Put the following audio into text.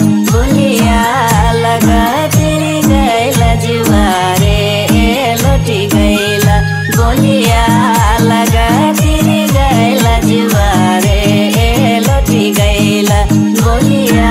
भूलिया लगा तेरी गैला जीवारे लौटी गैला। बोलिया लगा तेरी गैला जीवारे लौटी गैला। बोलिया